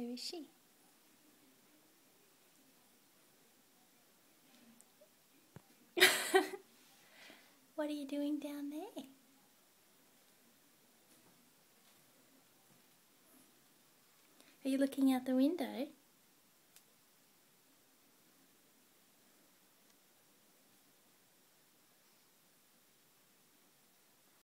Where is she? what are you doing down there? Are you looking out the window?